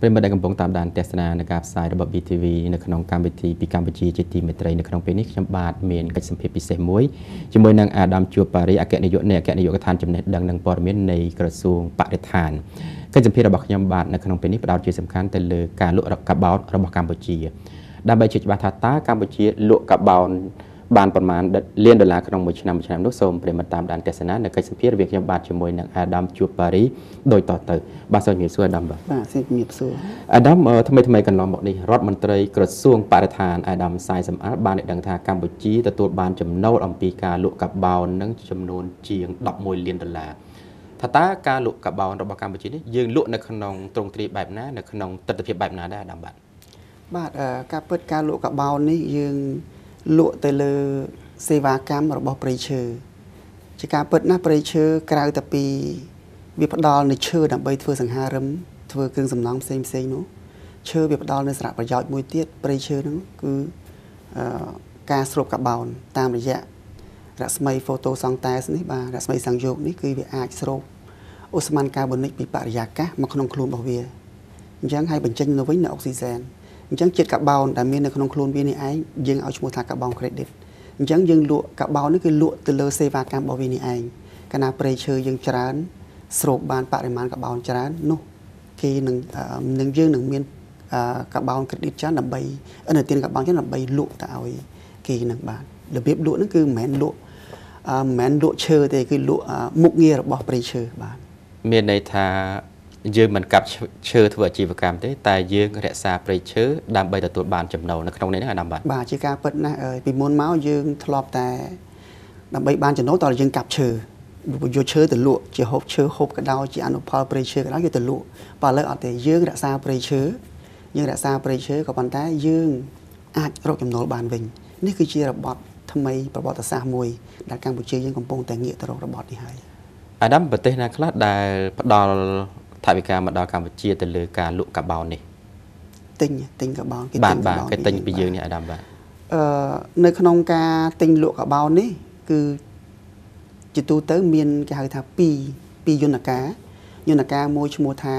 ប្រិមត្តដែលកំពុងតាមដានទស្សនានៃការផ្សាយរបស់ BTV នៅក្នុងកម្មវិធីពីកម្ពុជាជាទីមេត្រីនៅក្នុងពេលនេះខ្ញុំបាទមានកិច្ចសម្ភាសន៍ពិសេសមួយជាមួយនឹងអាដាមជួបប៉ារីអគ្គនាយកនៃអគ្គនាយកដ្ឋានចំណេះដឹងនិងព័ត៌មាននៃក្រសួងបរិស្ថានកិច្ចសម្ភាសន៍របស់ខ្ញុំបាទនៅក្នុងពេលនេះផ្ដោតជាសំខាន់ទៅលើការលក់កាបោតរបស់កម្ពុជាដើម្បីជឿច្បាស់ថាតើកម្ពុជាលក់កាបោន បានប្រមាណលានដុល្លារក្នុងមួយឆ្នាំមួយឆ្នាំនោះសូមប្រិមត្តតាមដានទស្សនានៅកិច្ចសម្ភាររវាងខ្ញុំបាទជាមួយនឹងអាដាមជួបប៉ារីដូចតទៅបាទសូមជំរាបសួរអាដាមបាទបាទសូមជំរាបសួរអាដាមថ្មីថ្មីកន្លងមកនេះរដ្ឋមន្ត្រីក្រសួងបរិស្ថានអាដាមសាយសំអាលបានដឹងថាកម្ពុជាទទួលបានចំណូលអំពីការលក់កាបោននឹងចំនួនជាង11លានដុល្លារថាតើការលក់កាបោនរបស់កម្ពុជានេះយើងលក់នៅក្នុងទ្រង់ទ្រាយបែបណានៅក្នុងទស្សនវិជ្ជាបែបណាដែរអាដាមបាទបាទការពិតការលក់កាបោននេះយើង លក់ទៅលើសេវាកម្មរបស់ព្រៃឈើជាការពិតណាស់ព្រៃឈើក្រៅតែពីវាផ្ដល់នៅឈើដើម្បីធ្វើសង្ហារឹមធ្វើគ្រឿងសំណង់ផ្សេងផ្សេងនោះឈើវាផ្ដល់នៅសារៈប្រយោជន៍មួយទៀតព្រៃឈើហ្នឹងគឺអឺការស្រូបកាបូនតាមរយៈរស្មី photosynthesis នេះបាទរស្មីសង្យោគនេះគឺវាអាចស្រូបអូស្មန်កាបូនិកពីបរិយាកាសមកក្នុងខ្លួនរបស់វាអញ្ចឹងហើយបញ្ចេញទៅវិញនៅអុកស៊ីហ្សែន អញ្ចឹងជាតិកាបូនដែលមាននៅក្នុងខ្លួនវានេះឯងយើងឲ្យឈ្មោះថាកាបូន credit អញ្ចឹងយើងលក់កាបូននេះគឺលក់ទៅលើសេវាកម្មរបស់វានេះឯងកាលណាប្រេឈើយើងច្រើន ស្រូបបានបរិមាណកាបូនច្រើននោះគេនឹងនឹងយើងនឹងមានកាបូន credit ច្រើនដើម្បីនៅទានកាបូនច្រើនដើម្បីលក់ទៅឲ្យគេនឹងបានរបៀបលក់ហ្នឹងគឺមិនមែនលក់មិនមែនលក់ឈើទេគឺលក់មុខងាររបស់ប្រេឈើបាទមានន័យថា យើងមិនកាប់ឈើធ្វើអាជីវកម្មទេតែយើងរក្សាព្រៃឈើដើម្បីទទួលបានចំណូលនៅក្នុងនេះហ្នឹងអាដាមបាទបាទជាការពិតណាស់ពីមុនមកយើងធ្លាប់តែដើម្បីបានចំណូលតើយើងកាប់ឈើយកឈើទៅលក់ជាហូបឈើហូបក៏ដោយជាអនុផលព្រៃឈើក៏ដោយយកទៅលក់បើឥឡូវអត់ទេយើងរក្សាព្រៃឈើយើងរក្សាព្រៃឈើក៏ប៉ុន្តែយើងអាចរកចំណូលបានវិញនេះគឺជារបត់ថ្មីប្រវត្តិសាស្ត្រមួយដែលកម្ពុជាយើងកំពុងតែងាកទៅរករបត់នេះហើយអាដាមប្រទេសណាខ្លះដែលផ្ដល់ ថវិកាមកដល់កម្ពុជាទៅលើការលក់កាបោននេះទិញទិញកាបោនគេទិញកាបោនបាទគេទិញពីយើងនេះអាដាមបាទអឺនៅក្នុងការទិញលក់កាបោននេះគឺជាទូទៅមានគេហៅថា2ពីរយន្តការយន្តការមួយឈ្មោះថា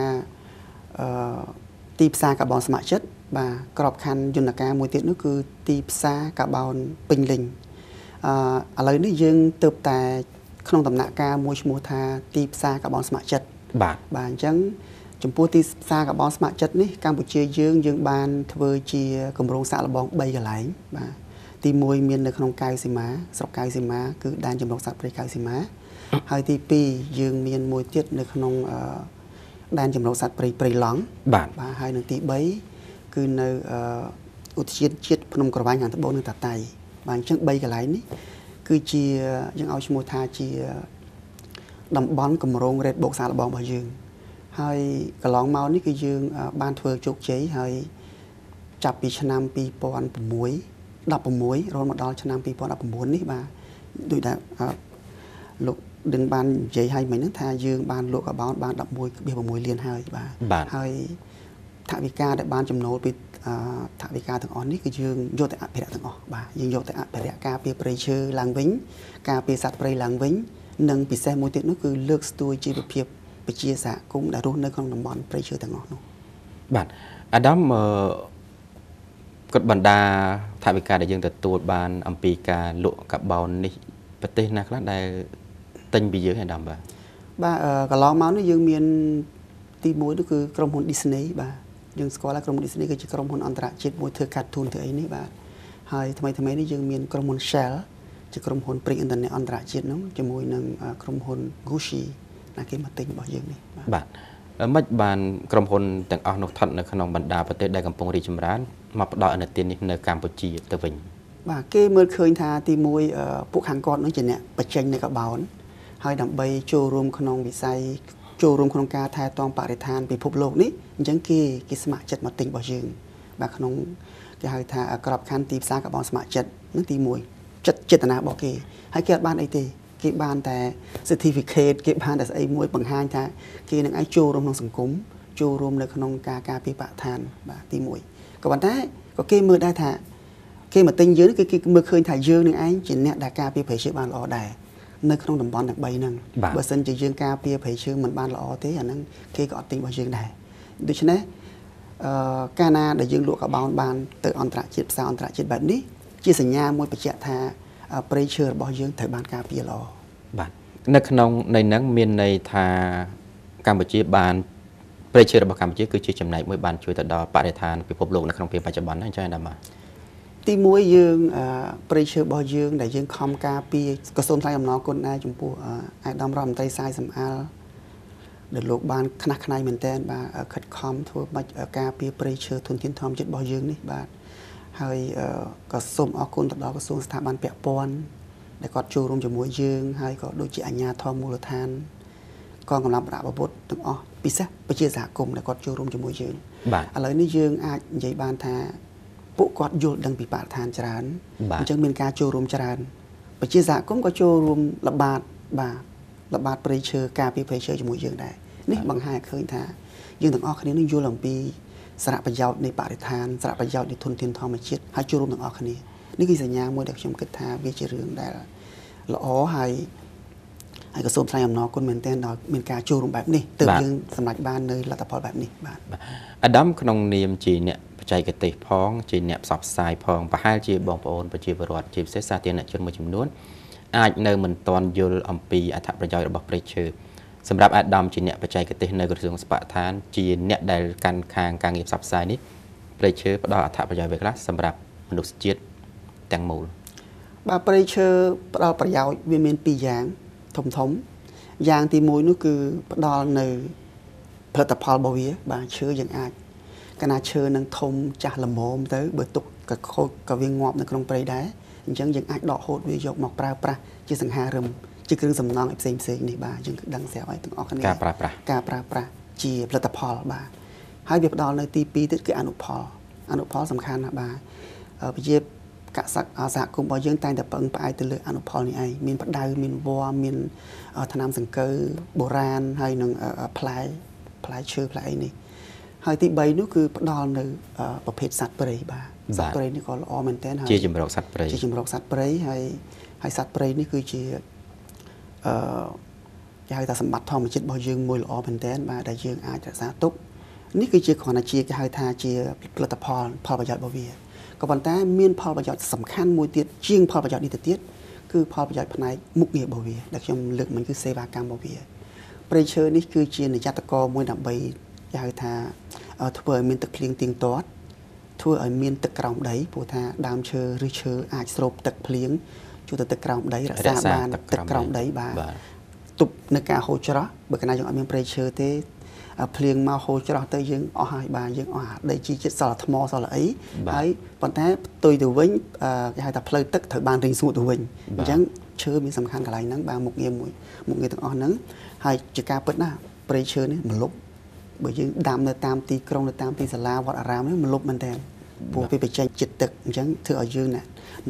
អឺទីផ្សារកាបូនស្ម័គ្រចិត្តបាទក្របខ័ណ្ឌយន្តការមួយទៀតនោះគឺទីផ្សារកាបូនពេញលេញអឺឥឡូវនេះយើងទៅតែក្នុងដំណាក់កាលមួយឈ្មោះថាទីផ្សារកាបូនស្ម័គ្រចិត្ត បាទបាទអញ្ចឹងចំពោះទីផ្សារកាបូនស្ម័គ្រចិត្តនេះកម្ពុជាយើងយើងបានធ្វើជាគម្រោងសាកល្បង3កន្លែងបាទទី1មាននៅក្នុងកៅសីមាស្រុកកៅសីមាគឺដែនចម្រុះសត្វព្រៃកៅសីមាហើយទី2យើងមានមួយទៀតនៅក្នុងដែនចម្រុះសត្វព្រៃព្រៃឡង់បាទបាទហើយនៅទី3គឺនៅឧទ្យានជាតិភ្នំក្រវាញខាងត្បូងនិងតាតៃបាទអញ្ចឹង3កន្លែងនេះគឺជាយើងឲ្យឈ្មោះថាជា តំបន់កម្រងរ៉េតបូកសាឡបងរបស់យើង ហើយកន្លងមកនេះគឺយើង បានធ្វើជោគជ័យហើយចាប់ពីឆ្នាំ2006 16រហូតមកដល់ឆ្នាំ2019នេះបាទដូចថាលោកដឹងបាននិយាយឲ្យមិញហ្នឹងថាយើងបានលក់កបោនបាន11.6លានហើយបាទហើយថវិកាដែលបានចំណូលពីថវិកាទាំងអស់នេះគឺយើងយកទៅអភិរក្សទាំងអស់បាទយើងយកទៅអភិរក្សការពារព្រៃឈើឡើងវិញការពារសត្វព្រៃឡើងវិញ និងពិសេសមួយទៀតនោះគឺលើកស្ទួយជីវភាពប្រជាសហគមន៍ដែលរស់នៅក្នុងតំបន់ព្រៃឈើទាំងអស់នោះបាទអាដាមគាត់បណ្ដាថាវិការដែលយើងទទួលបាន អំពីការលក់កាបូននេះប្រទេសណាខ្លះដែលទិញពីយើងអាដាមបាទបាទកន្លងមកនេះយើងមានទី1នោះគឺក្រុមហ៊ុន Disney បាទយើងស្គាល់ថាក្រុមហ៊ុន Disney គឺជាក្រុមហ៊ុនអន្តរជាតិមួយធ្វើកាត់ទូនធ្វើអីនេះបាទហើយថ្មីថ្មីនេះយើងមានក្រុមហ៊ុន Shell ជាក្រុមហ៊ុនព្រីអ៊ីនធឺណិតអន្តរជាតិនោះជាមួយនឹងក្រុមហ៊ុន Gucci ណាគេមកទិញរបស់យើងនេះបាទមិនបានក្រុមហ៊ុនទាំងអស់នោះស្ថិតនៅក្នុងបណ្ដាប្រទេសដែលកំពុងរីកចម្រើនមកផ្ដល់អនុទាននេះនៅកម្ពុជាទៅវិញបាទគេមើលឃើញថាទី1ពួកខាងគាត់នឹងជាអ្នកបញ្ចេញនៅកបោនហើយដើម្បីចូលរួមក្នុងវិស័យចូលរួមក្នុងការថែទាំបរិស្ថានពិភពលោកនេះអញ្ចឹងគេគេស្ម័គ្រចិត្តមកទិញរបស់យើងបាទក្នុងគេហៅថាក្របខ័ណ្ឌទីផ្សារកបោនស្ម័គ្រចិត្តនឹងទី1 ចិត្តចេតនារបស់គេហើយគេអត់បានអីទេគេបានតែ certificate គេបានតែស្អីមួយបង្ហាញថាគេនឹងឯងចូលរួមក្នុងសង្គមចូលរួមនៅក្នុងការការពារបរិស្ថានបាទទី1ក៏ប៉ុន្តែក៏គេមើលដែរថាគេមកទិញយើងគឺគេមើលឃើញថាយើងនឹងឯងជាអ្នកដែលការពារប្រៃឈើបានល្អដែរនៅក្នុងតំបន់ទាំង3ហ្នឹងបើសិនជាយើងការពារប្រៃឈើមិនបានល្អទេអាហ្នឹងគេក៏អត់ទិញរបស់យើងដែរដូច្នេះអឺកាលណាដែលយើងលក់កបោនបានទៅអន្តរជាតិផ្សារអន្តរជាតិបែបនេះ ជាសញ្ញាមួយបញ្ជាក់ថាព្រៃឈើរបស់យើងត្រូវបានការពារល្អបាទនៅក្នុងនៃហ្នឹងមានន័យថាកម្ពុជាបានព្រៃឈើរបស់កម្ពុជាគឺជាចំណែកមួយបានជួយទៅដល់បរិស្ថានពិភពលោកនៅក្នុងពេលបច្ចុប្បន្នហ្នឹងចា៎ណាបាទទីមួយយើងព្រៃឈើរបស់យើង ដែលយើងខំការពារក៏សូមថ្លែងអំណរគុណដែរចំពោះអាយដាមរដ្ឋមន្ត្រីសាយសំអាលដែលលោកបានខ្នះខ្នែងមែនតើបាទខិតខំធ្វើបាច់ការពារព្រៃឈើធនធានធម្មជាតិរបស់យើងនេះបាទ ហើយក៏សូមអរគុណទៅដល់ក្រសួងស្ថាប័នពាក់ព័ន្ធដែលគាត់ចូលរួមជាមួយយើងហើយក៏ដូចជាអាជ្ញាធរមូលដ្ឋានកងកម្លាំងប្រដាប់អាវុធទាំងអស់ពិសេសប្រជាសហគមន៍ដែលគាត់ចូលរួមជាមួយយើងបាទឥឡូវនេះយើងអាចនិយាយបានថាពួកគាត់យល់ដឹងពីបរិស្ថានច្រើនអញ្ចឹងមានការចូលរួមច្រើនប្រជាសហគមន៍ក៏ចូលរួមល្បាតបាទល្បាតព្រៃឈើការពារព្រៃឈើជាមួយយើងដែរនេះបង្ហាញឃើញថាយើងទាំងអស់គ្នានឹងយល់អំពី សារៈប្រយោជន៍នៃបរិស្ថានសារៈប្រយោជន៍នៃធនធានធម្មជាតិហើយចូលរួមទាំងអស់គ្នានេះគឺសញ្ញាមួយដែលខ្ញុំគិតថាវាជារឿងដែលល្អហើយហើយក៏សូមថ្លែងអំណរគុណមែនទែនដល់មានការចូលរួមបែបនេះទើបយើងសម្រេចបាននៅលទ្ធផលបែបនេះបាទអាដាមក្នុងនាមជាអ្នកបច្ចេកទេសផងជាអ្នកផ្សព្វផ្សាយផងប្រហែលជាបងប្អូនប្រជាពលរដ្ឋជាពិសេសសាធារណជនមួយចំនួនអាចនៅមិនទាន់យល់អំពីអត្ថប្រយោជន៍របស់ព្រៃឈើ សម្រាប់អាដាមជាអ្នកបច្ចេកទេសនៅក្រសួងស្បឋានជាអ្នកដែលកាន់ខាងការងារផ្សព្វផ្សាយនេះព្រៃឈើផ្ដល់អត្ថប្រយោជន៍វាខ្លះសម្រាប់មនុស្សជាតិទាំងមូលបាទព្រៃឈើផ្ដល់ប្រយោជន៍វាមានពីរយ៉ាងធំធំយ៉ាងទី1នោះគឺផ្ដល់នៅផលិតផលរបស់វា បាទឈើយើងអាចកាលណាឈើនឹងធំចាស់ល្មមទៅបើទុកក៏ខូចក៏វាងាប់នៅក្នុងព្រៃដែរអញ្ចឹងយើងអាចដកហូតវាយកមកប្រើប្រាស់ជាសង្ហារឹម ជាគ្រឿងសំណង់ផ្សេងផ្សេងនេះបាទយើងគឺដឹងស្រាប់ហើយទាំងអស់គ្នាការប្រើប្រាស់ការប្រើប្រាស់ជាផលិតផលបាទហើយវាផ្ដល់នៅទី2ទៀតគឺអនុផលអនុផលសំខាន់ណាស់បាទវិជាកសកសហគមន៍របស់យើងតែងតែពឹងផ្អែកទៅលើអនុផលនេះឯងមានផ្ដៅមានវល្លិមានថ្នាំសង្កូវបុរាណហើយនឹងផ្លែផ្លែឈើផ្លែអីនេះហើយទី3នោះគឺផ្ដល់នៅប្រភេទសត្វព្រៃបាទសត្វព្រៃនេះក៏ល្អមែនទែនហើយជាជំរកសត្វព្រៃជាជំរកសត្វព្រៃហើយហើយសត្វព្រៃនេះគឺជា អឺគេហៅថាសម្បត្តិធម្មជាតិរបស់យើងមួយល្អមែនទែនបាទដែលយើងអាចរក្សាទុកនេះគឺជាគ្រាន់តែជាគេហៅថាជាផលិតផលផលប្រយោជន៍របស់វាក៏ប៉ុន្តែមានផលប្រយោជន៍សំខាន់មួយទៀតជាងផលប្រយោជន៍នេះទៅទៀតគឺផលប្រយោជន៍ផ្នែកមុខងាររបស់វាដែលខ្ញុំលើកមិញគឺសេវាកម្មរបស់វាព្រៃឈើនេះគឺជានិយត្តកមួយដើម្បីគេហៅថាធ្វើឲ្យមានទឹកភ្លៀងទៀងទាត់ធ្វើឲ្យមានទឹកក្រោមដីព្រោះថាដើមឈើឬឈើអាចស្រូបទឹកភ្លៀង ជួយទៅទឹកក្រោមដីរក្សាបានទឹកក្រោមដីបាទទប់នៅការហូរច្រោះបើកាលណាយើងអត់មានព្រៃឈើទេភ្លៀងមកហូរច្រោះទៅយើងអស់ហើយបាទយើងអស់ដីជីជាតិសល់ថ្មសល់អីហើយប៉ុន្តែផ្ទុយទៅវិញគេហៅថាផ្លូវទឹកត្រូវបានរីងស្ងួតទៅវិញអញ្ចឹងឈើមានសំខាន់កន្លែងហ្នឹងបាទមុខងារមួយមុខងារទាំងអស់ហ្នឹងហើយជាការពិតណាព្រៃឈើនេះមលុបបើយើងដាំនៅតាមទីក្រុងនៅតាមទីសាលាវត្តអារាមនេះមលុបមែនតើព្រោះវាបញ្ចេញជាតិទឹកអញ្ចឹងធ្វើឲ្យយើងណា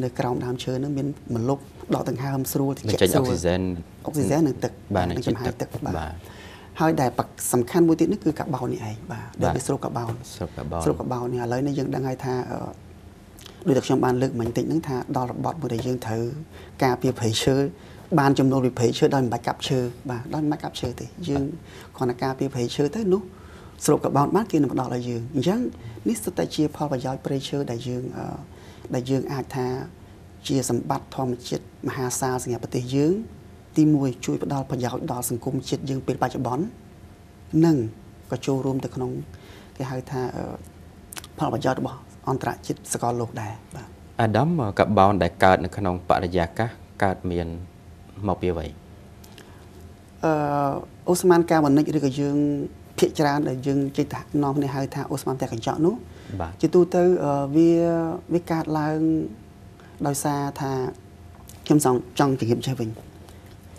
នៅក្រោមដើមឈើហ្នឹងមានមលុបដកដង្ហើមស្រួលតិចស្រួលអុកស៊ីហ្សែនអុកស៊ីហ្សែននិងទឹកបាទនិងចំហាយទឹកបាទហើយដែលសំខាន់មួយទៀតនេះគឺកាបោននេះឯងបាទដែលវាស្រូបកាបោនស្រូបកាបោនស្រូបកាបោននេះឥឡូវនេះយើងដឹងហើយថាដូចតែខ្ញុំបានលើកមិញតិចហ្នឹងថាដល់របត់មួយដែលយើងត្រូវការពារព្រៃឈើបានចំនួនវិព្រៃឈើដោយមិនបាច់កាប់ឈើបាទដោយមិនបាច់កាប់ឈើទេយើងគ្រាន់តែការពារព្រៃឈើទៅនោះស្រូបកាបោនបានគេនឹងផ្ដល់ឲ្យយើងអញ្ចឹងនេះសុទ្ធតែជាផលប្រយោជន៍ព្រៃឈើដែលយើង ដែលយើងអាចថាជាសម្បត្តិធម្មជាតិមហាសាលសម្រាប់ប្រទេសយើង ទី1ជួយផ្ដល់ប្រយោជន៍ដល់សង្គមជាតិយើងពេលបច្ចុប្បន្ននិងក៏ចូលរួមទៅក្នុងគេហៅថាផលប្រយោជន៍របស់អន្តរជាតិសកលលោកដែរបាទអាដាមកាបូនដែលកើតនៅក្នុងបរិយាកាសកើតមានមកពីអ្វីអឺអូស្មានកាវនិចឬក៏យើងភាកច្រើនដែលយើងចេះថានាំគ្នាហៅថាអូស្មានតែកញ្ចក់នោះ ជាទូទៅវាវាកើតឡើងដោយសារថាខ្ញុំចង់ចង់ជម្រាបចេះវិញ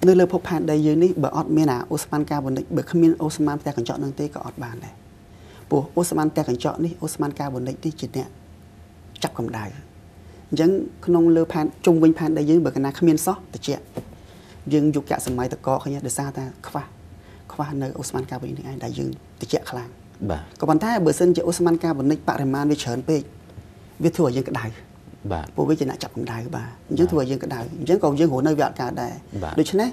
នៅលើភពផែនដីយើងនេះបើអត់មានអាអូស្មានកាបូនិកបើគ្មានអូស្មានផ្ទះកញ្ចក់នឹងទេក៏អត់បានដែរព្រោះអូស្មានផ្ទះកញ្ចក់នេះអូស្មានកាបូនិកនេះជាអ្នកចាប់កម្ដៅអញ្ចឹងក្នុងលើផែនជុំវិញផែនដីយើងបើកណាគ្មានសោះតិចយើងយុគសម័យតកឃើញដោយសារតែខ្វះខ្វះនៅអូស្មានកាបូនិកនេះឯងដែលយើងតិចខ្លាំង បាទក៏ប៉ុន្តែបើសិនជាអូស្មានកាបូនិកបរិមាណវាច្រើនពេកវាធ្វើឲ្យយើងក្តៅបាទពួកវាជាអ្នកចាប់កម្ដៅបាទអញ្ចឹងធ្វើឲ្យយើងក្តៅអញ្ចឹងក៏យើងរស់នៅវាអត់កើតដែរដូច្នេះ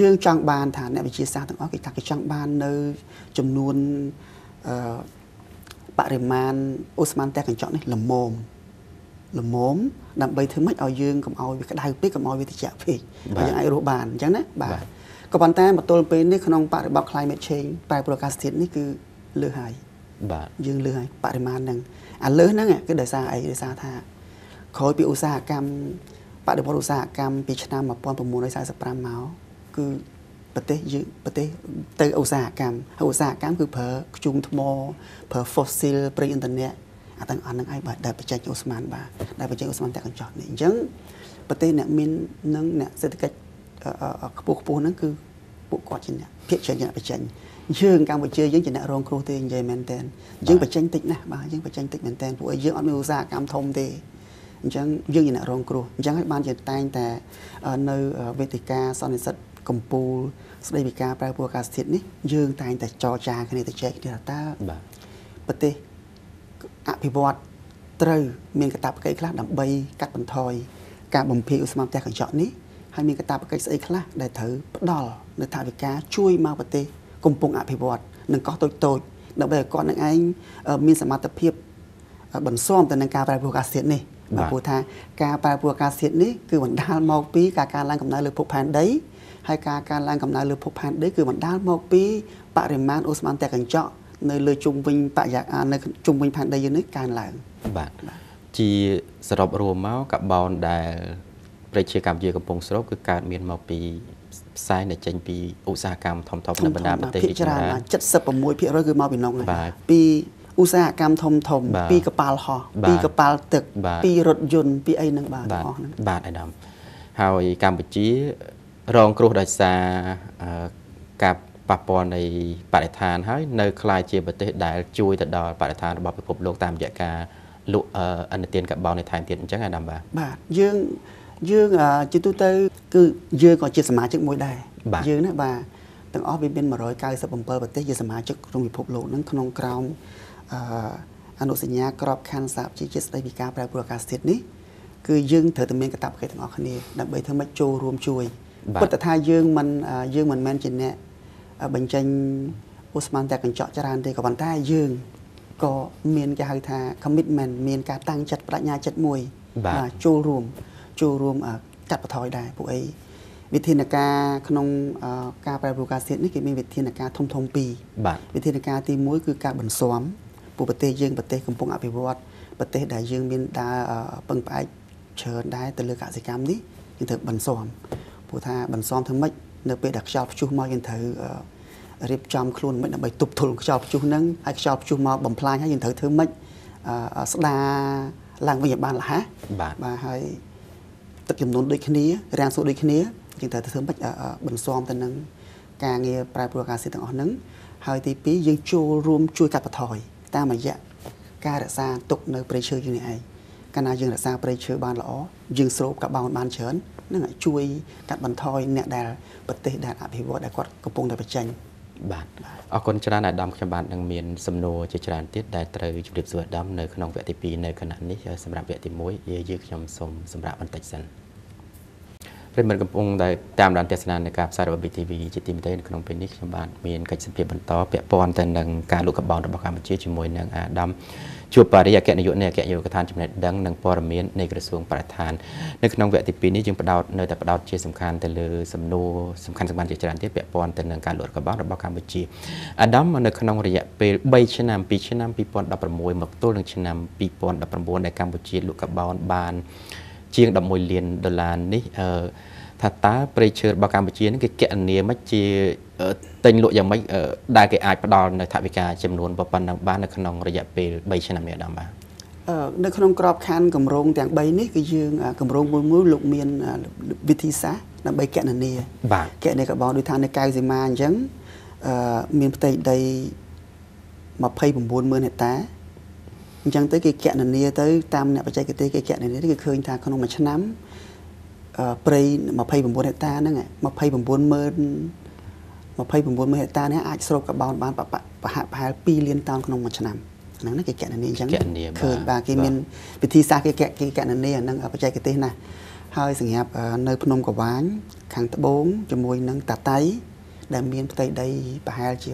យើងចង់បានថាអ្នកវិទ្យាសាស្ត្រទាំងអស់គេថាគេចង់បាននៅចំនួនអឺបរិមាណអូស្មန်ផ្ទះកញ្ចក់នេះល្មមល្មមដើម្បីធ្វើម៉េចឲ្យយើងកុំឲ្យវាក្តៅពេកកុំឲ្យវាត្រជាក់ពេកឲ្យយើងអាចរស់បានអញ្ចឹងណាបាទ ក៏ប៉ុន្តែមកទល់ពេលនេះក្នុងបរិបទ climate change ប្រែប្រួលអាកាសធាតុនេះគឺលើសហើយបាទយើងលើសហើយបរិមាណហ្នឹងអាលើសហ្នឹងគឺដោយសារអីដោយសារថាក្រោយពីឧស្សាហកម្មបដិវត្តឧស្សាហកម្មពីឆ្នាំ1945មកគឺប្រទេសយើងប្រទេសទៅឧស្សាហកម្មហើយឧស្សាហកម្មគឺប្រើខ្ជុំថ្មប្រើ fossil ប្រេងឥន្ធនៈអាទាំងអស់ហ្នឹងឯងបាទដែលបច្ចេកអូស្មန်បាទដែលបច្ចេកអូស្មန်តែកញ្ចក់នេះអញ្ចឹងប្រទេសអ្នកមាននឹងអ្នកសេដ្ឋកិច្ច ខ្ពស់ខ្ពស់ហ្នឹងគឺពួកគាត់ជាអ្នកភាគច្រើនជាអ្នកបច្ចេកយើងកម្ពុជាយើងជាអ្នករងគ្រោះទេនិយាយមែនតើយើងបច្ចេកតិចណាស់បាទយើងបច្ចេកតិចមែនតើពួកយើងអត់មានឧស្សាហកម្មធំទេអញ្ចឹងយើងជាអ្នករងគ្រោះអញ្ចឹងហើយបានជាតែងតែនៅវេទិកាសន្និសិទកម្ពុជាស្ដីពីការប្រែប្រួលអាកាសធាតុនេះយើងតែងតែចរចាគ្នាទៅចែកគ្នាថាតើប្រទេសអភិវឌ្ឍត្រូវមានកាតព្វកិច្ចខ្លះដើម្បីកាត់បន្ថយការបំភាយឧស្ម័នផ្ទះកញ្ចក់នេះ ហើយមានកាតព្វកិច្ចស្អីខ្លះដែលត្រូវផ្ដល់នៅថាវិការជួយមកប្រទេសកំពុងអភិវឌ្ឍនិងកោះតូចតូចដើម្បីឲ្យគាត់នឹងឯងមានសមត្ថភាពបន្ស៊ាំទៅនឹងការប្រែប្រួលអាកាសធាតុនេះបាទព្រោះថាការប្រែប្រួលអាកាសធាតុនេះគឺបណ្ដាលមកពីការកើនឡើងកម្ដៅលើភពផែនដីហើយការកើនឡើងកម្ដៅលើភពផែនដីគឺបណ្ដាលមកពីបរិមាណអូស្មန်តែកញ្ចក់នៅលើជុំវិញបរិយានៅជុំវិញផែនដីយើងនេះកើនឡើងបាទជាសរុបរួមមកកាបូនដែល ប្រជាកម្ពុជាកំពុងស្រូបគឺកើតមានមកពីផ្សាយនៅចេញពីឧស្សាហកម្មធំធំនៅបណ្ដាប្រទេសជាច្រើន76%គឺមកពីនោះពីឧស្សាហកម្មធំធំ ពីកប៉ាល់ហោះពីកប៉ាល់ទឹក ពីរថយន្តពីអីហ្នឹងបាទទាំងអស់ហ្នឹងបាទអាដាមហើយកម្ពុជារងគ្រោះដោយសារការប៉ះពាល់នៃបរិស្ថានហើយនៅខ្លាយជាប្រទេសដែលជួយទៅដល់បរិស្ថានរបស់ពិភពលោកតាមរយៈការលក់អនុទានកាបូននៅថែមទៀតអញ្ចឹងអាដាមបាទបាទយើង យើងជាទូទៅ គឺយើងក៏ជាសមាជិកមួយដែរយើងណាបាទទាំងអស់វាមាន197ប្រទេសជាសមាជិកក្នុងពិភពលោកហ្នឹងក្នុងក្រោមអនុសញ្ញាក្របខ័ណ្ឌសហជីវជាតិស្តីពីការប្រែប្រួលអាកាសធាតុនេះគឺយើងត្រូវតែមានកាតព្វកិច្ចទាំងអស់គ្នាដើម្បីធ្វើម៉េចចូលរួមជួយពិតតែថាយើងមិនយើងមិនមែនជាអ្នកបញ្ចេញអូស្មန်តែកញ្ចក់ច្រើនទេក៏ប៉ុន្តែយើងក៏មានគេហៅថា commitment មានការតាំងចិត្តបដិញ្ញាចិត្តមួយបាទចូលរួម ចូលរួមកាត់បន្ថយដែរពួកអីវិធានការក្នុងការប្រែប្រួលអាកាសធាតុនេះគេមានវិធានការធំធំពីរបាទវិធានការទី1គឺការបន្ស៊ាំពួកប្រទេសយើងប្រទេសកំពុងអភិវឌ្ឍប្រទេសដែលយើងមានដើរពឹងផ្អែកច្រើនដែរទៅលើកសិកម្មនេះយើងត្រូវបន្ស៊ាំព្រោះថាបន្ស៊ាំធ្វើម៉េចនៅពេលដែលខ្យល់ព្យុះមកយើងត្រូវរៀបចំខ្លួនមិនដើម្បីទប់ទល់ខ្យល់ព្យុះហ្នឹងហើយខ្យល់ព្យុះមកបំផ្លាញហើយយើងត្រូវធ្វើម៉េចស្ដារឡើងវិញឲ្យបានលះបាទបាទហើយ ទឹកចំនួនដូចគ្នារាំងសួរដូចគ្នាយើងត្រូវធ្វើម៉េចបន្ស៊ាំទៅនឹងការងារប្រែប្រួលអាកាសធាតុទាំងអស់ហ្នឹងហើយទី2យើងចូលរួមជួយកាត់បន្ថយតាមរយៈការរក្សាទុកនៅព្រៃឈើយើងនេះឯងកាលណាយើងរក្សាព្រៃឈើបានល្អយើងស្រូបកាបូនបានច្រើននឹងជួយកាត់បន្ថយអ្នកដែលប្រទេសដែលអភិវឌ្ឍដែលគាត់កំពុងតែបញ្ចេញ បាទអរគុណច្រើនអាដាមខ្ញុំបាទនឹងមានសំណួរជាច្រើនទៀតដែលត្រូវជម្រាបសួរអាដាមនៅក្នុងវគ្គទី2នៅគណៈនេះសម្រាប់វគ្គទី1យាយខ្ញុំសូមសម្រាប់បន្តិចសិន ប្រិមត្តកំពុងតែតាមដានទស្សនានៃការផ្សាយរបស់ BTV ជាទីមេត្រីនៅក្នុងពេលនេះខ្ញុំបាទមានកិច្ចសម្ភារបន្តពាក់ព័ន្ធទៅនឹងការលូកកបោនរបស់កម្ពុជាជាមួយនឹងអាដាមជួបបារីអគ្គនាយកនៃអគ្គនាយកដ្ឋានចំណេះដឹងនិងព័ត៌មាននៃក្រសួងបរិស្ថាននៅក្នុងវគ្គទី2នេះយើងបដោតនៅតែបដោតជាសំខាន់ទៅលើសំណួរសំខាន់សំខាន់ជាច្រើនទៀតពាក់ព័ន្ធទៅនឹងការលូកកបោនរបស់កម្ពុជាអាដាមនៅក្នុងរយៈពេល3ឆ្នាំពីឆ្នាំ2016មកទល់នឹងឆ្នាំ2019ដែលកម្ពុជាលូកកបោនបាន ជាង11លានដុល្លារនេះអឺថាតើប្រៃឈើរបស់កម្ពុជានេះគេកណនាមិនជាទិញលក់យ៉ាងម៉េចដែលគេអាចផ្ដល់នៅថវិកាចំនួនប៉ុណ្ណឹងបាននៅក្នុងរយៈពេល3ឆ្នាំនេះដល់បាទនៅក្នុងក្របខ័ណ្ឌគម្រោងទាំង3នេះគឺយើងគម្រោងមួយមួយលោកមានវិធីសាស្ត្រដើម្បីកណនាបាទកណនាកាបូនដូចថានៅកៅសីមាអញ្ចឹងអឺមានផ្ទៃដី290,000ហិកតា អញ្ចឹងទៅគេកណនាទៅតាមអ្នកបច្ចេកទេសគេកណនាគេឃើញថាក្នុងមួយឆ្នាំព្រៃ29ហិកតាហ្នឹង29ម៉ឺន29ម៉ឺនហិកតានេះអាចស្រូបកាបូនបានប្រហាក់ប្រហែល2លានតោនក្នុងមួយឆ្នាំហ្នឹងគេកណនាអញ្ចឹងឃើញបាទគេមានវិធីសាស្ត្រគេគេកណនាហ្នឹងបច្ចេកទេសណាហើយសម្រាប់នៅភ្នំកវាញខាងត្បូងជាមួយនឹងតាតៃ ដែលមានផ្ទៃដីប្រហែលជា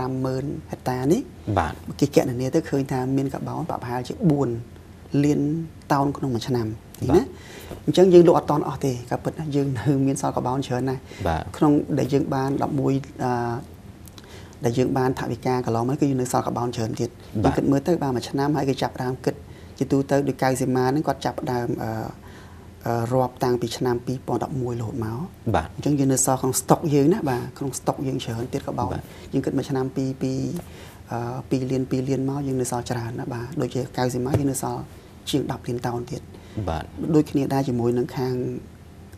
550000ហិកតានេះបាទគេកណនាទៅឃើញថាមានកាបូនប្រហែលជា4លានតោនក្នុងមួយឆ្នាំណាអញ្ចឹងយើងលក់អត់តន់អស់ទេក៏ពិតណាយើងនៅមានសល់កាបូនច្រើនណាស់បាទក្នុងដែលយើងបាន11អឺដែលយើងបានថវិកាកន្លងមកគឺយើងនៅសល់កាបូនច្រើនទៀតបាទយើងគិតមើលទៅបានមួយឆ្នាំហើយគេចាប់ផ្ដើមគិតជាទូទៅដោយកៅសីម៉ាហ្នឹងគាត់ចាប់ផ្ដើមអឺអឺ រាប់តាំងពីឆ្នាំ2011រហូតមកបាទអញ្ចឹងយើងនៅសល់ក្នុងស្តុកយើងណាបាទក្នុងស្តុកយើងច្រើនទៀតក៏បោបាទយើងគិតមួយឆ្នាំពីពីអឺ2លាន2លានមកយើងនៅសល់ច្រើនណាបាទដូចជាកៅសីម៉ាយើងនៅសល់ជាង10លានតោនទៀតបាទដូចគ្នាដែរជាមួយនឹងខាង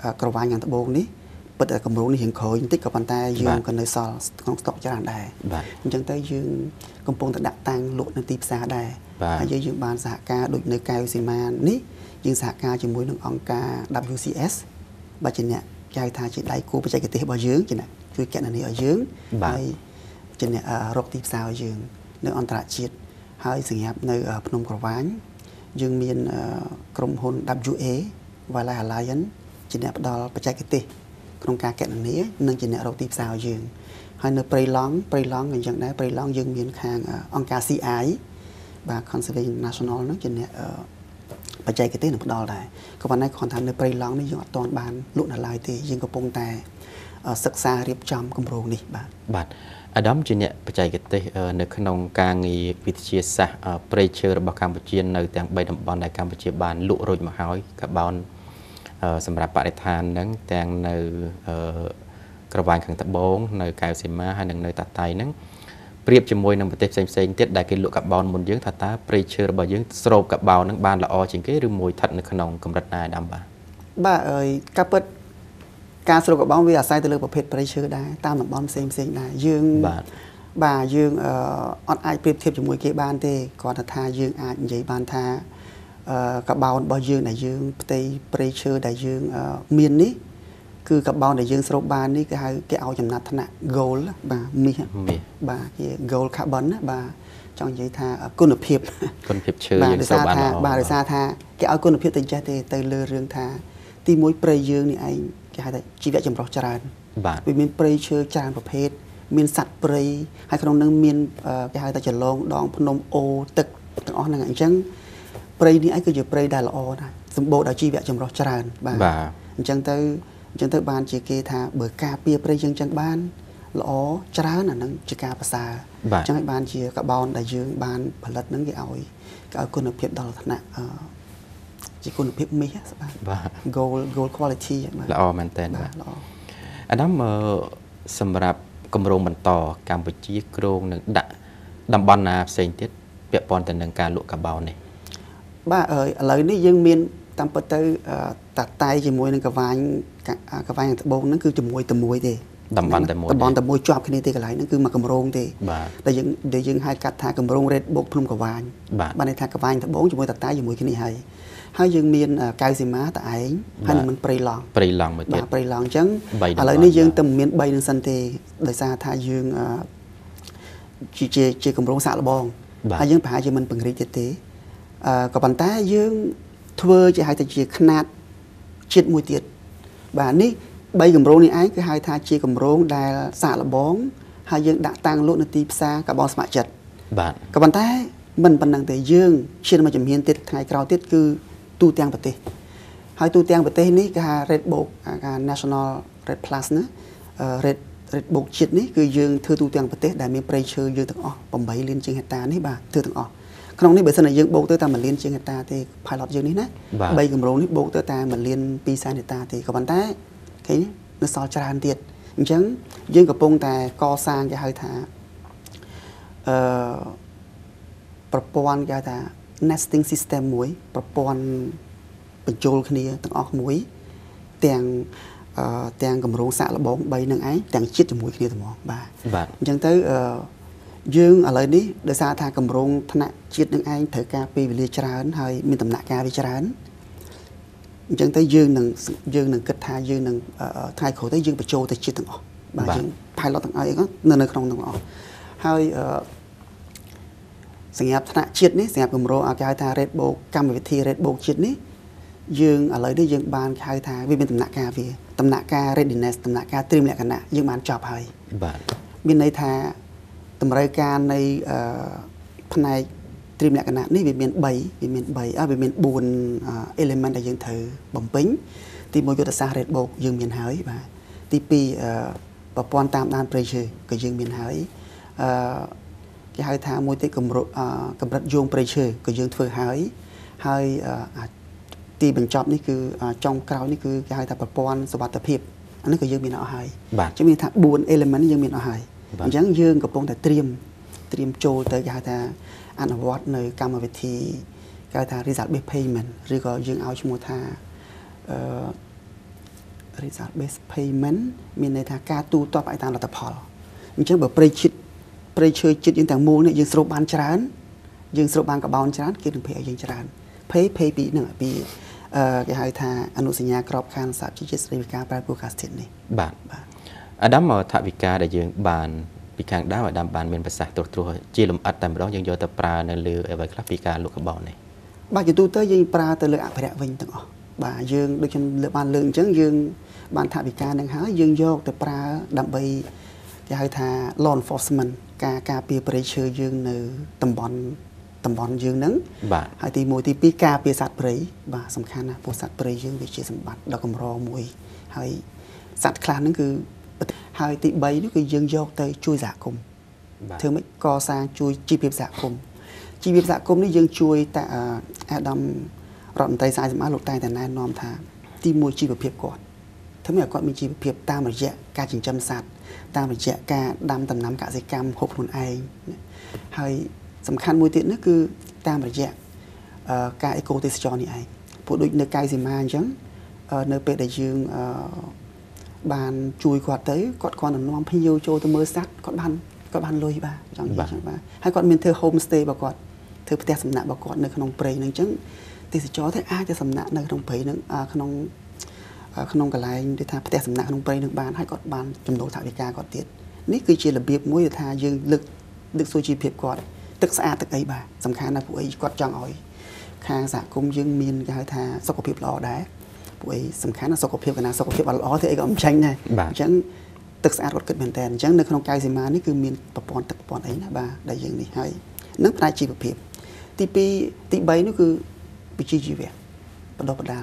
អឺក្រវ៉ាញខាងត្បូងនេះពិតតែកម្រងនេះរៀងក្រោយបន្តិចក៏ប៉ុន្តែយើងក៏នៅសល់ក្នុងស្តុកច្រើនដែរបាទអញ្ចឹងទៅយើងកំពុងតែដាក់តាំងលក់នៅទីផ្សារដែរបាទហើយយើងយើងបានសហការដូចនៅកៅសីម៉ានេះ យើងសហការជាមួយនឹងអង្គការ WCS បើជាអ្នកគេហៅថាជាដៃគូបច្ចេកទេសរបស់យើងជាអ្នកជួយកណនីឲ្យយើងបាទហើយជាអ្នកអឺរកទីផ្សារឲ្យយើង នៅអន្តរជាតិហើយសម្រាប់នៅអឺភ្នំក្រវាញយើងមានអឺក្រុមហ៊ុន WA Wildlife Alliance ជាអ្នកផ្ដល់បច្ចេកទេសក្នុងការកណនានិងជាអ្នករកទីផ្សារឲ្យយើងហើយនៅព្រៃឡង់ព្រៃឡង់ក៏អញ្ចឹងដែរព្រៃឡង់យើងមានខាងអឺអង្គការ CI បាទ Conservation National ហ្នឹងជាអ្នកអឺ បច្ចេកទេសនឹងផ្ដល់ដែរក៏ប៉ុន្តែគ្រាន់ថានៅព្រៃឡង់នេះយើងអត់ទាន់បានលក់នៅឡើយទេយើងកំពុងតែអឺសិក្សារៀបចំគម្រោងនេះបាទបាទអាដាមជាអ្នកបច្ចេកទេសអឺនៅក្នុងការងារវិទ្យាសាស្ត្រអឺព្រៃឈើរបស់កម្ពុជានៅទាំង3តំបន់ដែលកម្ពុជាបានលក់រួចមកហើយកាបោនអឺសម្រាប់បរិស្ថានហ្នឹងទាំងនៅអឺក្រវ៉ាញខាងត្បូងនៅកៅសីមាហើយនិងនៅតាតៃហ្នឹង ប្រៀបជាមួយនឹងប្រទេសផ្សេងផ្សេងៗទៀតដែលគេលក់កាបោនមុនយើងថាតើព្រៃឈើរបស់យើងស្រូបកាបោនហ្នឹងបានល្អជាងគេឬមួយស្ថិតនៅក្នុងកម្រិតណាអាដាមបាទបាទអើយការពិតការស្រុកកបងវាអាស្រ័យទៅលើប្រភេទព្រៃឈើដែរតាមតំបន់ផ្សេងផ្សេងៗដែរយើងបាទបាទយើងអឺអត់អាចប្រៀបធៀបជាមួយគេបានទេគ្រាន់តែថាយើងអាចនិយាយបានថាអឺកបោនរបស់យើងដែលយើងផ្ទៃព្រៃឈើដែលយើងអឺមាននេះ គឺកបោនដែលយើងស្រូបបាននេះគេហៅគេឲ្យចំណាត់ថ្នាក់ goal បាទមាសមាសបាទគេ goal carbon ណាបាទចង់និយាយថាគុណភាពគុណភាពឈើបាទយើងដោយសូសារវបានថាល្អបាទដោយសារថាគេឲ្យគុណភាពទៅចេះទេទៅលើរឿងថា ទីមួយព្រៃយើងនេះឯងគេហៅថាជីវៈចម្រុះច្រើនបាទវាមានព្រៃឈើច្រើនប្រភេទមានសត្វព្រៃហើយក្នុងនោះមានអឺគេហៅថាចលងដងភ្នំអូទឹកទាំងអស់ហ្នឹងអញ្ចឹងព្រៃនេះឯងគឺជាព្រៃដែលល្អណាស់សម្បូរដោយជីវៈចម្រុះច្រើនបាទបាទអញ្ចឹងទៅ អញ្ចឹងទៅបានជាគេថាបើការពារព្រៃយើងអញ្ចឹងបានល្អច្រើនអាហ្នឹងជាការប្រសើរបាទអញ្ចឹងឲ្យបានជាកបោនដែលយើងបានផលិតហ្នឹងគេឲ្យគេឲ្យគុណភាពដល់ថ្នាក់អឺជាគុណភាពមាសបាទបាទ gold gold quality បាទល្អមែនតើបាបាទទល្អអាដាមអឺសម្រាប់គម្រោងបន្តកម្ពុជាគ្រោងនឹងដាក់តំបន់ណាផ្សេងទៀតពាក់ព័ន្ធទៅនឹងការលក់កាបោននេះបាទអើយឥឡូវនេះយើងមាន តាមពិតទៅអឺតាតៃជាមួយនឹងកវាញកាកវាញត្បូងហ្នឹងគឺជាមួយតែមួយទេតំបន់តែមួយតំបន់តែមួយជាប់គ្នាទេកន្លែងហ្នឹងគឺមកកម្រងទេបាទដែលយើងដែលយើងហៅកាត់ថាកម្រងរ៉េតបូកភ្នំកវាញបាទបានន័យថាកវាញត្បូងជាមួយតាតៃជាមួយគ្នាហើយហើយយើងមានកៅសីមាតឯងហើយនឹងមិនព្រៃឡង់ព្រៃឡង់មួយបាទៀតទព្រៃឡង់អញ្ចឹងបីតំបន់ឥឡូវនេះយើងបាទតែមាន3នឹងសិនទេដោយសារថាយើងអឺជាជាជាកម្រងសាក់លបងបាទហើយយើងប្រហែលជាមិនពង្រីកទៀតទេអឺក៏ប៉ុន្តែយើង ធ្វើជាហៅថាជាຂະណាត់ជាតិមួយទៀតបាទនេះ3គម្រោងនេះឯងគឺហៅថាជាគម្រោងដែលសាកល្បងហើយយើងដាក់តាំងលក់នៅទីផ្សារកាបូនស្ម័គ្រចិត្តបាទក៏ប៉ុន្តែមិនប៉ុណ្ណឹងទេយើងឈានមកជំហានទៀតថ្ងៃក្រោយទៀតគឺទូទាំងប្រទេសហើយទូទាំងប្រទេសនេះគេហៅ Red Book គេ National Red Plus ណា Red Red Book ជាតិនេះគឺយើងធ្វើទូទាំងប្រទេសដែលមានព្រៃឈើយើងទាំងអស់8លានជាងហិកតានេះបាទធ្វើទាំងអស់ ក្នុងនេះបើសិនជាយើងបូកទៅតែ1លានជាងហិកតាទេ pilot យើងនេះណាបាទបីគម្រោងនេះបូកទៅតែ1លាន2សែនហិកតាទេក៏ប៉ុន្តែឃើញទេនៅសល់ច្រើនទៀតអញ្ចឹងយើងកំពុងតែកសាងគេហៅថាអឺប្រព័ន្ធគេហៅថា nesting system មួយប្រព័ន្ធបញ្ចូលគ្នាទាំងអស់មួយ ទាំងអឺទាំងកម្រងសាកល្បង3នឹងឯងទាំងជាតិជាមួយគ្នាទាំងហ្មងបាទបាទអញ្ចឹងទៅអឺ យើងឥឡូវនេះដោយសារថាកម្រងថ្នាក់ជាតិនឹងឯងត្រូវការពេលវេលាច្រើនហើយមានដំណាក់កាលវាច្រើនអញ្ចឹងទៅយើងនឹងយើងនឹងគិតថាយើងនឹងអឺថ្ងៃក្រោយទៅយើងបញ្ចូលទៅជាតិទាំងអស់បាទបាទយើង pilot ទាំងអស់អីហ្នឹងនៅនៅក្នុងទាំងអស់ហើយអឺសម្រាប់ថ្នាក់ជាតិនេះសម្រាប់គម្រោងគេហៅថា Red Book កម្មវិធី Red Book ជាតិនេះយើងឥឡូវនេះយើងបានគេហៅថាវាមានដំណាក់កាលវាដំណាក់កាល readiness ដំណាក់កាលត្រៀមលក្ខណៈយើងបានចប់ហើយបាទមានន័យថា តម្រូវការនៃអឺផ្នែកត្រៀមលក្ខណៈនេះវាមាន3វាមាន3អើវាមាន4អឺ element ដែលយើងត្រូវបំពេញទី1យុទ្ធសាស្ត្រ red book យើងមានហើយបាទទី2អឺប្រព័ន្ធតាមដាន pressure ក៏យើងមានហើយអឺគេហៅថាមួយទៀតកម្រិតអឺកម្រិតយោង pressure ក៏យើងធ្វើហើយហើយអឺអាទីបញ្ចប់នេះគឺអឺចុងក្រោយនេះគឺគេហៅថាប្រព័ន្ធសុវត្ថិភាពអានេះក៏យើងមានអស់ហើយបាទជំនាញថា4 element នេះយើងមានអស់ហើយបាទ អញ្ចឹងយើងកំពុងតែត្រៀមត្រៀមចូលទៅគេហៅថាអនុវត្តនៅកម្មវិធីគេហៅថា result based payment ឬក៏យើងឲ្យឈ្មោះថាអឺ result based payment មានន័យថាការទូទាត់ឲ្យតាមលទ្ធផលអញ្ចឹងបើប្រេជាតិប្រេឈើជាតិយើងទាំងមូលនេះយើងស្រូបបានច្រើនយើងស្រូបបានកបោនច្រើនគេនឹង pay ឲ្យយើងច្រើន pay pay ពីហ្នឹងពីអឺគេហៅថាអនុសញ្ញាក្របខ័ណ្ឌសហជីវជាតិស្តីពីការប្រែប្រួលអាកាសធាតុនេះបាទបាទ អាដាមមកថវិកាដែលយើងបានពីខាងដើមអាដាមបានមានប្រសាសន៍ត្រួសត្រាសជាលំអិតតែម្ដងយើងយកទៅប្រើនៅលើអ្វីខ្លះពីការលក់កបោនេះបាទជាទូទៅយើងប្រើទៅលើអភិរក្សវិញទាំងអស់បាទយើងដូចខ្ញុំលើកបានលើកអញ្ចឹងយើងបានថាវិការនឹងហើយយើងយកទៅប្រើដើម្បីគេហៅថា law enforcement ការការពារប្រៃឈើយើងនៅតំបន់តំបន់យើងហ្នឹងបាទហើយទី1ទី2ការពារសត្វព្រៃបាទសំខាន់ណាស់ព្រោះសត្វព្រៃយើងវាជាសម្បត្តិដ៏កម្រមួយហើយសត្វខ្លះហ្នឹងគឺ ហើយទី3នោះគឺយើងយកទៅជួយសហគមន៍បាទធ្វើម៉េចកសាងជួយជីវភាពសហគមន៍ជីវភាពសហគមន៍នេះយើងជួយតែអឺអាដាមរដ្ឋមន្ត្រីសាយសម្អាតលោកតែងតែណែនាំថា ទីមួយជីវភាពគាត់ធ្វើម៉េចឲ្យគាត់មានជីវភាពតាមរយៈការចិញ្ចឹមសត្វតាមរយៈការដាំដំណាំកសិកម្មហូបខ្លួនឯងហើយសំខាន់មួយទៀតនោះគឺតាមរយៈអឺការអេកូទេសចរនេះឯងពួកដូចនៅកៅសីមាអញ្ចឹងអឺនៅពេលដែលយើងអឺ បានជួយគាត់ទៅគាត់គាត់នឹងនាំភ្ញៀវចូលទៅមើលសត្វគាត់បានគាត់បានលុយបាទចង់និយាយចឹងបាទហើយគាត់មានធ្វើ home stay របស់គាត់ធ្វើផ្ទះសំណាក់របស់គាត់នៅក្នុងព្រៃហ្នឹងអញ្ចឹងទេសចរទៅអាចទៅសំណាក់នៅក្នុងព្រៃហ្នឹងអ่าក្នុងអ่าក្នុងកន្លែងដូចថាផ្ទះសំណាក់ក្នុងព្រៃហ្នឹងបានហើយគាត់បានចំណូលថវិកាគាត់ទៀតនេះគឺជារបៀបមួយដែលថាយើងលើកលើកសួរជីវភាពគាត់ទឹកស្អាតទឹកអីបាទសំខាន់ណាស់ពួកអីគាត់ចង់ឲ្យខាងសហគមន៍យើងមានគេហៅថាសុខភាពល្អដែរ ពួកអីសំខាន់ណាស់សុខភាពកណាសុខភាពអត់ល្អទេអីក៏មិនចាញ់ដែរបាទអញ្ចឹងទឹកស្អាតគាត់គិតមែនតើអញ្ចឹងនៅក្នុងកៅសីមានេះគឺមានប្រព័ន្ធទឹកប្រព័ន្ធអីណាបាទដែលយើងនេះហើយនឹងផ្នែកជីវភាព ទី2ទី3នោះគឺវិជ្ជាជីវៈបដិបដា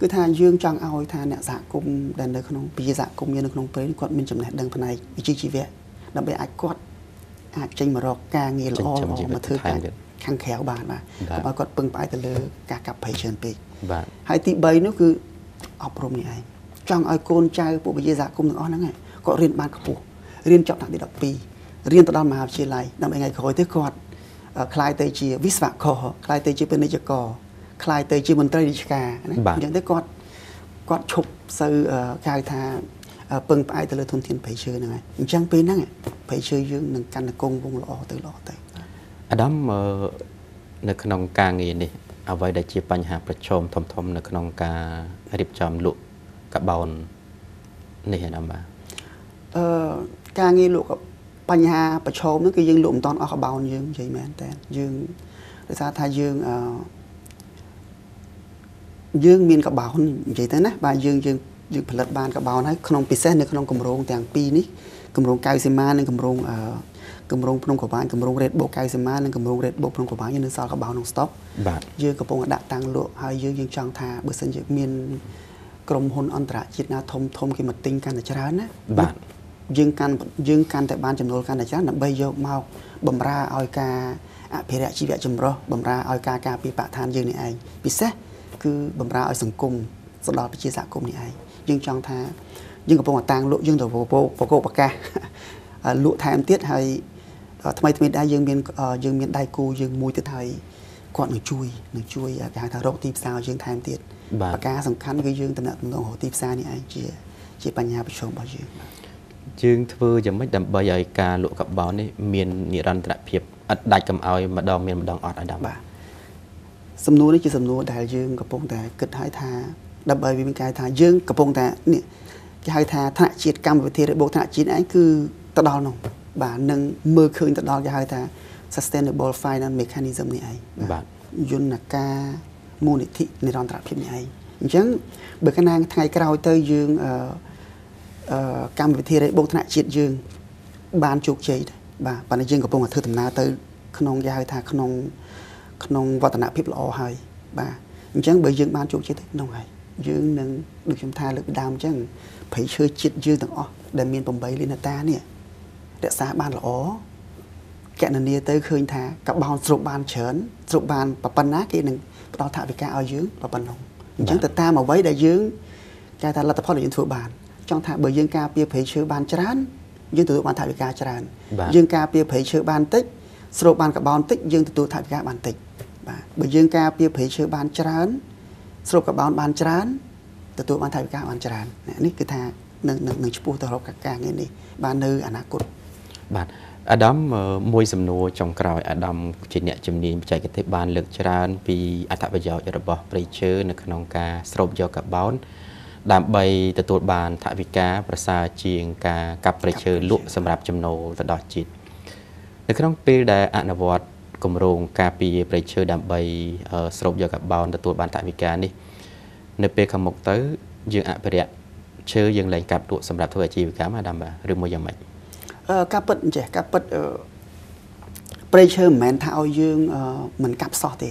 គឺថាយើងចង់ឲ្យថាអ្នកសហគមន៍ដែលនៅក្នុងវិជាសហគមន៍យើងនៅក្នុងព្រៃនេះគាត់មានចំណេះដឹងផ្នែកវិជ្ជាជីវៈដើម្បីអាចគាត់អាចចេញមករកការងារល្អចិញ្ចឹមល្អជីវិតមកធ្វើថែការមទៀត ខាងក្រៅបានបាទបាទកុំឲ្យគាត់ពឹងផ្អែកទៅលើការកាប់ព្រៃច្រើនពេកបាទហើយទី3នោះគឺអប់រំនេះឯងចង់ឲ្យកូនចៅពួកវិទ្យាសហគមន៍ទាំងអស់ហ្នឹងឯងគាត់រៀនបានខ្ពស់រៀនចប់ថ្នាក់ទី12រៀនទៅដល់មហាវិទ្យាល័យដើម្បីថ្ងៃក្រោយទៅគាត់អឺក្លាយទៅជាវិស្វករក្លាយទៅជាពាណិជ្ជករក្លាយទៅជាមន្ត្រីរាជការណាបាទអញ្ចឹងទៅគាត់គាត់ឈប់សូវអឺគេហៅថាអឺពឹងផ្អែកទៅលើធនធានព្រៃឈើហ្នឹងឯងអញ្ចឹងពេលហ្នឹងឯងព្រៃឈើយើងនឹងកាន់តែគង់វង្សល្អទៅល្អទៅ អាដាមអឺនៅក្នុងការងារនេះអ្វីដែលជាបញ្ហាប្រឈមធំធំនៅក្នុងការរៀបចំលក់កបោននេះអាដាមបាទអឺការងារលក់ក៏បញ្ហាប្រឈមហ្នឹងគឺយើងលក់មិនតាន់អស់កបោនយើងនិយាយមែនតើយើងដោយសារថាយើងអឺយើងមានកបោននិយាយទៅណាបាទយើងយើងយើងផលិតបានកបោនហើយក្នុងពិសេសនៅក្នុងគម្រោងទាំងពីរនេះគម្រោងកៅសីមានិងគម្រោងអឺ គម្រោងភ្នំកបាញគម្រោងរ៉េតបូកកៅសីមានិងគម្រោងរ៉េតបូកភ្នំកបាញយើងនៅសល់កបោនក្នុងស្តុកបាទយើងកំពុងតែដាក់តាំងលក់ហើយយើងយើងចង់ថាបើសិនជាមានក្រុមហ៊ុនអន្តរជាតិណាធំធំគេមកទិញកាន់តែច្រើនណាបាទយើងកាន់យើងកាន់តែបានចំណូលកាន់តែច្រើនដើម្បីយកមកបំរើឲ្យការអភិរក្សជីវៈចម្រុះបំរើឲ្យការការពារបរិស្ថានយើងនេះឯងពិសេសគឺបំរើឲ្យសង្គមទៅដល់ប្រជាសហគមន៍នេះឯងយើងចង់ថាយើងកំពុងតែតាំងលក់យើងទៅប្រកបប្រកបប្រកាសលក់ថែមទៀតហើយ ថ្មីថ្មីដែរយើងមានយើងមានដៃគូយើងមួយទៀតហើយគាត់នឹងជួយនឹងជួយគេហៅថារកទីផ្សារយើងថែមទៀតបាទប្រការសំខាន់គឺយើងតំណែងរកទីផ្សារនេះឯងជា ជាបញ្ហាប្រឈមរបស់យើងបាទយើងធ្វើយ៉ាងម៉េចដើម្បីឲ្យការលក់កបោននេះមាននិរន្តរភាពឥតដាច់កំឲ្យម្ដងមានម្ដងអត់អាដាមបាទសំណួរនេះជាសំណួរដែលយើងកំពុងតែគិតឲ្យថាដើម្បីវាមានការថាយើងកំពុងតែនេះគេហៅថាថ្នាក់ជាតិកម្មវិធីរបបថ្នាក់ជាតិឯងគឺទៅដល់នោះ បាទនឹងមើលឃើញទៅដល់គេហៅថា sustainable finance mechanism នេះឯងបាទយន្តការមូលនិធិនិរន្តរភាពនេះឯងអញ្ចឹងបើកាលណាថ្ងៃក្រោយទៅយើងអឺអឺកម្មវិធីរេបូកថ្នាក់ជាតិយើង បានជោគជ័យដែរបាទប៉ុន្តែយើងកំពុងតែធ្វើដំណើរទៅ ក្នុងគេហៅថាក្នុង ក្នុងវឌ្ឍនភាពល្អហើយបាទអញ្ចឹងបើយើងបានជោគជ័យទៅក្នុងហើយយើងនឹងដូចខ្ញុំថាលើកពីដើមអញ្ចឹងព្រៃឈើជាតិយើងទាំងអស់ដែលមាន8លានហិកតានេះ រក្សាបានល្អកណនីទៅឃើញថាកបោនស្រូបបានច្រើនស្រូបបានប៉ុណ្ណាគេនឹងផ្ដល់ថវិកាឲ្យយើងប៉ុណ្ណឹងអញ្ចឹងទៅតាមអ្វីដែលយើងគេថាលទ្ធផលដែលយើងធ្វើបានចង់ថាបើយើងការពារព្រៃឈើបានច្រើនយើងទទួលបានថវិកាច្រើនយើងការពារព្រៃឈើបានតិចស្រូបបានកបោនតិចយើងទទួលថវិកាបានតិចបាទបើយើងការពារព្រៃឈើបានច្រើនស្រូបកបោនបានច្រើនទទួលបានថវិកាបានច្រើននេះគឺថានឹងនឹងឈ្មោះទៅរកការងារនេះបាននៅអនាគត បាទអាដាមមួយសំណួរចុងក្រោយអាដាមជាអ្នកជំនាញបច្ចេកទេសបានលើកច្រើន ពីអត្ថប្រយោជន៍របស់ព្រៃឈើនៅក្នុងការស្រូបយកកាបូនដើម្បីទទួលបានថវិកាប្រសើរជាងការកាប់ព្រៃឈើលក់សម្រាប់ចំណូលទៅដល់ជាតិនៅក្នុងពេលដែលអនុវត្តគម្រោងការពារព្រៃឈើដើម្បីស្រូបយកកាបូនទទួលបានថវិកានេះ នៅពេលខាងមុខទៅយើងអភិរក្សឈើយើងលែងកាប់លក់សម្រាប់ធ្វើអាជីវកម្មអាដាមបាទឬមួយយ៉ាងម៉េច ការពិតអញ្ចេះការពិតព្រៃឈើមិនមែនថាឲ្យយើងមិនកាប់សោះទេ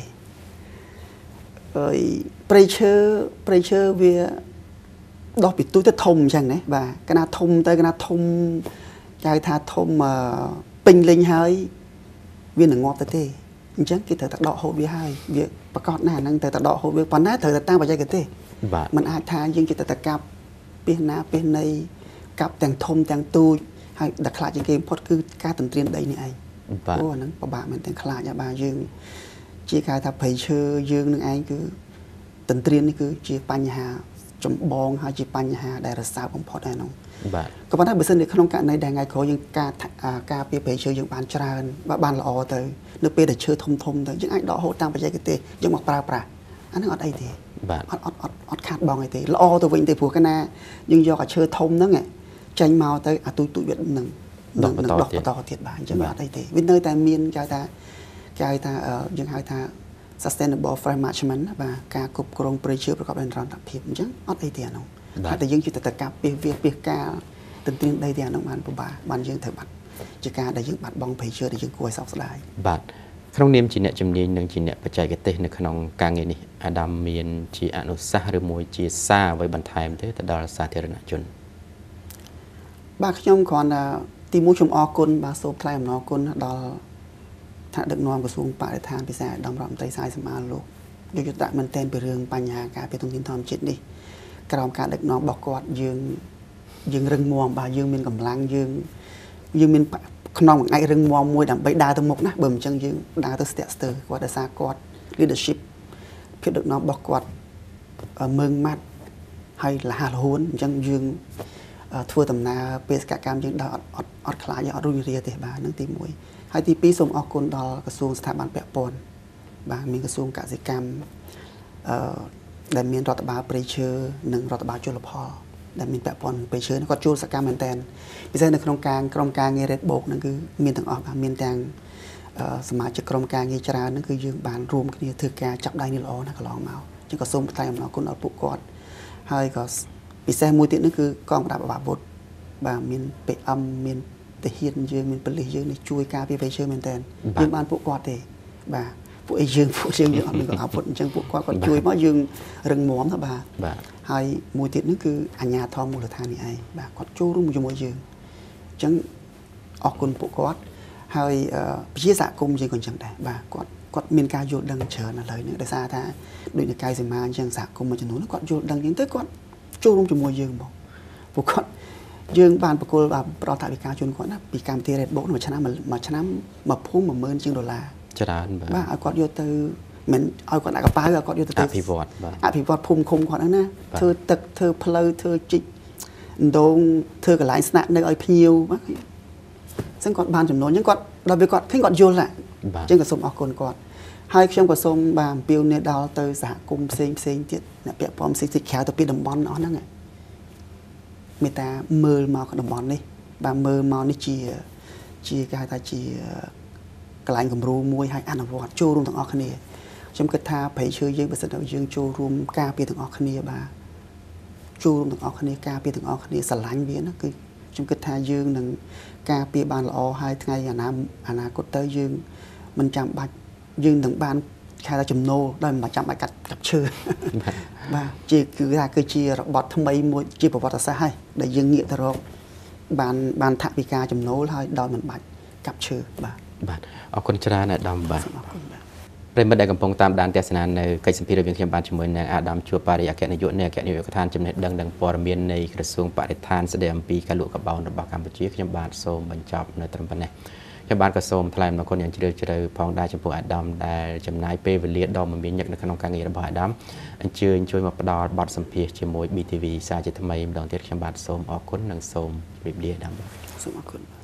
ហើយព្រៃឈើព្រៃឈើវាដោះពីទូទៅធំអញ្ចឹងណាបាទកណាធំទៅកណាធំចៅថាធំពេញលេញហើយវានឹងងាប់ទៅទេអញ្ចឹងគេត្រូវតែដកហូតវាហើយវាប្រកាសណាស់ហ្នឹងត្រូវតែដកហូតវាប៉ុន្តែត្រូវតែតាមបច្ចេកទេសបាទมันអាចថាយើងចិត្តតែកាប់ពីណាពីណីកាប់ទាំងធំទាំងទូច ហើយដែលខ្លាចជាងគេបំផុតគឺការទន្ទ្រានដីនេះឯងបាទអូអាហ្នឹងពិបាកមែនទាំងខ្លាចអាបាទយើងជាគេថាព្រៃឈើយើងនឹងឯងគឺទន្ទ្រាននេះគឺជាបញ្ហាចម្បងហើយជាបញ្ហាដែលរសើបបំផុតឯនោះបាទក៏ប៉ុន្តែបើសិនជាក្នុងករណីដែលថ្ងៃក្រោយយើងការការពារព្រៃឈើយើងបានច្រើនបើបានល្អទៅនៅពេលដែលឈើធំធំទៅយើងអាចដកហូតតាមបច្ចេកទេសយើងមកប្រើប្រាស់អានឹងអត់អីទេបាទអត់អត់អត់អត់ខាតបងអីទេល្អទៅវិញទេព្រោះកាលណាយើងយកអាឈើធំហ្នឹង ចេញមកទៅអាទូចទូចវានឹងនឹងដកបន្តទៀតបាទអញ្ចឹងអត់អីទេវានៅតែមានគេហៅថាគេហៅថាយើងហៅថា sustainable frame management បាទការគ្រប់គ្រងព្រៃឈើប្រកបដោយនិរន្តរភាពអញ្ចឹងអត់អីទេអានោះហើយតែយើងជិះតែកាប់ពីវាពីការទន្ទ្រានដីទីអានោះបានពិបាកបានយើងត្រូវបាត់ជាការដែលយើងបាត់បង់ព្រៃឈើដែលយើងគួរឲ្យសោកស្ដាយបាទក្នុងនាមជាអ្នកជំនាញនិងជាអ្នកបច្ចេកទេសនៅក្នុងការងារនេះអាដាមមានជាអនុសាសន៍ឬមួយជាសារអ្វីបន្ថែមទេទៅដល់សាធារណជន បាទខ្ញុំគ្រាន់តែទីមួយខ្ញុំអរគុណបាទសូមថ្លែងអំណរគុណដល់ថ្នាក់ដឹកនាំក្រសួងបរិស្ថានពិសេសដំរដ្ឋមន្ត្រីសាយសម្អាលលោកយកយុទ្ធមែនតែនពីរឿងបញ្ហាការពារធនធានធម្មជាតិនេះក្រោមការដឹកនាំរបស់គាត់យើងយើងរឹងមាំបាទយើងមានកម្លាំងយើងយើងមានក្នុងមួយថ្ងៃរឹងមាំមួយដើម្បីដើរទៅមុខណាបើមិនអញ្ចឹងយើងដើរទៅស្ទាក់ស្ទើរគាត់ដោយសារគាត់ leadership ភាពដឹកនាំរបស់គាត់មើងម៉ាត់ហើយលះលហួនអញ្ចឹងយើង ធ្វើដំណើរបេសកកម្មយើងដើរអត់អត់អត់ខ្លាចអត់រួចរាទេបាទនឹងទី1ហើយទី2សូមអរគុណដល់ក្រសួងស្ថាប័នពាក់ព័ន្ធបាទមានក្រសួងកសិកម្មអឺដែលមានរដ្ឋបាលព្រៃឈើនិងរដ្ឋបាលជលផលដែលមានពាក់ព័ន្ធនឹងព្រៃឈើគាត់ជួលសកម្មមែនតើពិសេសនៅក្នុងការក្រុមការងារ Red Book ហ្នឹងគឺមានទាំងអស់បាទមានទាំងសមាជិកក្រុមការងារច្រើនហ្នឹងគឺយើងបានរួមគ្នាធ្វើការចាប់ដៃនេះល្អណាស់កន្លងមកចឹងក៏សូមថ្លែងអំណរគុណដល់ពួកគាត់ហើយក៏ ពិសេសមួយទៀតនោះគឺកងប្រដាប់អាវុធបាទមាន PM មានទាហានយើងមានប៉ូលីសយើងនេះជួយការពារព្រៃឈើមែនតើយើងបានពួកគាត់ទេបាទពួកអីយើងពួកយើងយើងអត់មានកងអាវុធអញ្ចឹងពួកគាត់គាត់ជួយមកយើងរឹងមាំណាបាទបាទហើយមួយទៀតនេះគឺអាញាធមមូលដ្ឋាននេះឯងបាទគាត់ចូលរួមជាមួយយើងអញ្ចឹងអរគុណពួកគាត់ហើយពជាសហគមន៍យើងក៏អញ្ចឹងដែរបាទគាត់គាត់មានការយល់ដឹងច្រើនឥឡូវនេះដោយសារថាដូចនៅកាយសមាអញ្ចឹងសហគមន៍មួយចំនួនគាត់យល់ដឹងអញ្ចឹងទៅគាត់ ចូលរួមជាមួយយើងបងពួកគាត់យើងបានប្រគល់ប្រតថវិកាជូនគាត់ណាពីកម្មវិធី Red Book មួយឆ្នាំមួយឆ្នាំមួយភូមិ10000ជាងដុល្លារច្រើនបាទបាទឲ្យគាត់យកទៅមិនឲ្យគាត់ដាក់កប៉ាវឲ្យគាត់យកទៅអភិវឌ្ឍបាទអភិវឌ្ឍភូមិឃុំគាត់ហ្នឹងណាធ្វើទឹកធ្វើផ្លូវធ្វើជីកដងធ្វើកន្លែងស្នាក់នៅឲ្យភ្ញៀវបាទអញ្ចឹងគាត់បានចំនួនអញ្ចឹងគាត់ដល់វាគាត់ឃើញគាត់យល់ណាអញ្ចឹងក៏សូមអរគុណគាត់ ហើយខ្ញុំក៏សូមបាទអំពាវនាវដល់ទៅសហគមន៍ផ្សេងផ្សេងទៀតអ្នកពាក់ព័ន្ធផ្សេងទៀតក្រៅទៅពីតំបន់អស់ហ្នឹងមេតាមើលមកតំបន់នេះ បាទមើលមកនេះជា ជាគេហៅថាជាកន្លែងគំរូមួយឲ្យអនុវត្តចូលរួមទាំងអស់គ្នាខ្ញុំគិតថាប្រៃឈើយើងបើសិនទៅយើងចូលរួមការពារទាំងអស់គ្នាបាទចូលរួមទាំងអស់គ្នាការពារទាំងអស់គ្នាស្រឡាញ់វាណាគឺខ្ញុំគិតថាយើងនឹងការពារបានល្អហើយថ្ងៃអនាអនាគតទៅយើងមិនចាំបាច់ យើងនឹងបានខែថាចំណូលដោយមិនចាំបាច់កាត់កាប់ឈើបាទជាគឺថាគឺជារបត់ថ្មីមួយជាប្រវត្តិសាស្ត្រហើយដែលយើងងាកទៅរកបានបានថវិកាចំណូលហើយដោយមិនបាច់កាប់ឈើបាទបាទអរគុណច្រើនអាដាមបាទសូមអរគុណបាទប្រិយមិត្តដែលកំពុងតាមដានទស្សនានៅកិច្ចសម្ភាររវាងខ្ញុំបានជាមួយនឹងអាដាមជួបបារីអគ្គនាយកនៃអគ្គនាយកដ្ឋានចំណេះដឹងនិងព័ត៌មាននៃក្រសួងបរិស្ថានស្ដីអំពីការលក់កបោនរបស់កម្ពុជាខ្ញុំបាទសូមបញ្ចប់នៅត្រឹមប៉ុណ្ណេះ ខ្ញុំបាទក៏សូមថ្លែងអំណរគុណយ៉ាងជ្រាលជ្រៅផងដែរចំពោះអាដាមដែលចំណាយពេលវេលាដ៏មមាញឹកនៅក្នុងការងាររបស់អាដាមអញ្ជើញជួយមកផ្ដល់បទសម្ភាសន៍ជាមួយ BTV សារជាថ្មីម្ដងទៀតខ្ញុំបាទសូមអរគុណនិងសូមជម្រាបលាអាដាមបាទសូមអរគុណបាទ